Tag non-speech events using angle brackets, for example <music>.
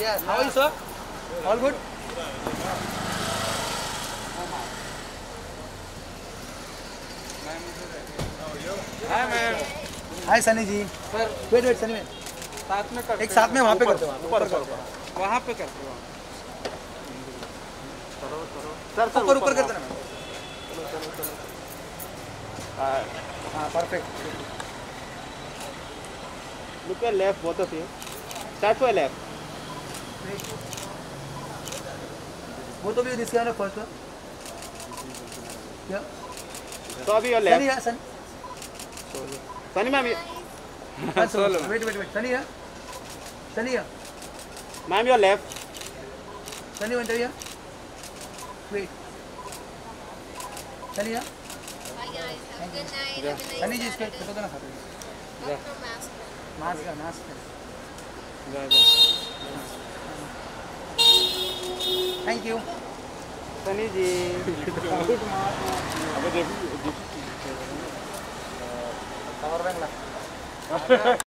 Yeah, how are you, sir? All good? हाँ ma'am Hi, Sunny ji. Sir Wait, wait, Sunny. साथ में करते एक साथ में वहाँ पे करते हो ऊपर करो वहाँ पे करते हो सर ऊपर ऊपर करते ना हाँ perfect Look at left, both of you. Start for left. वो तो भी दिस गाना फ़र्स्ट या So be your Sunny left. या सनी Sunny ma'am, you- हाँ sir wait wait wait Sunny या सनी या ma'am, your left. Sunny one या wait Sunny nice Sunny ji इसके Up from master. मास्क का mask जा, जा. Thank you. Sunny ji. <laughs> Good morning. Cover bank